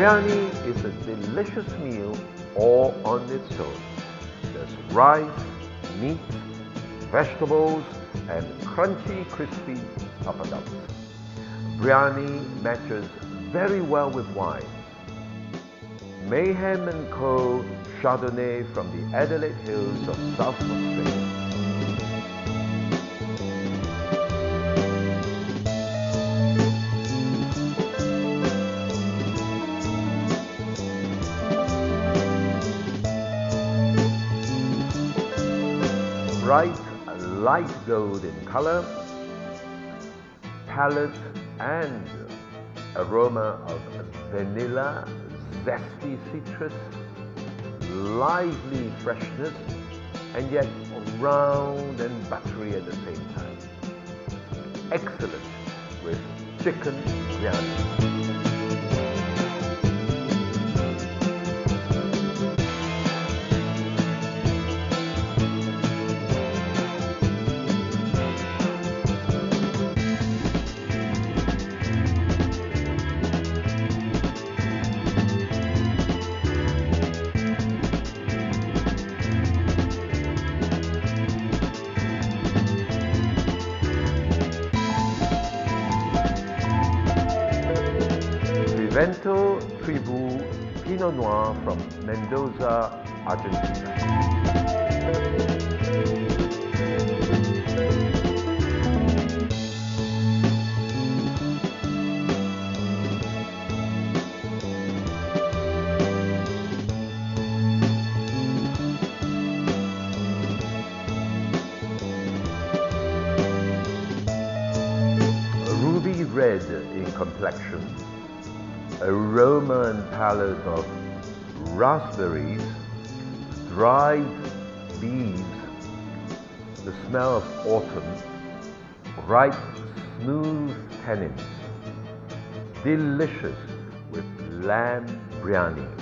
Biryani is a delicious meal all on its own. There's rice, meat, vegetables, and crunchy, crispy papadums. Biryani matches very well with wine. Mayhem & Co. Chardonnay from the Adelaide Hills of South Australia. Bright light gold in color, palate and aroma of vanilla, zesty citrus, lively freshness, and yet round and buttery at the same time. Excellent with chicken biryani. Trivento Tribù Pinot Noir from Mendoza, Argentina. Ruby red in complexion, aroma and palate of raspberries, dried leaves, the smell of autumn, ripe, smooth tannins, delicious with lamb biryani.